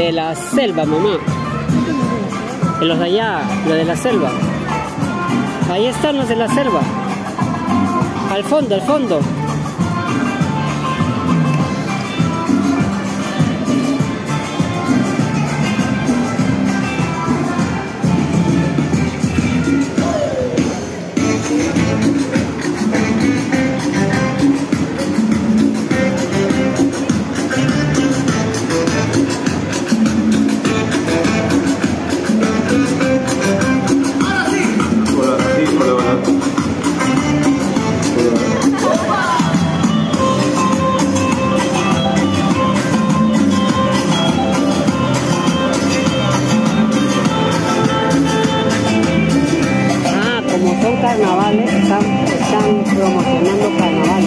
de la selva, mamá. Los de allá, los de la selva. Ahí están los de la selva. Al fondo, al fondo. carnavales, están, están promocionando carnavales.